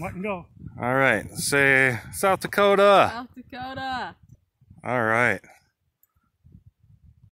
Letting go. All right. Say South Dakota. South Dakota. All right.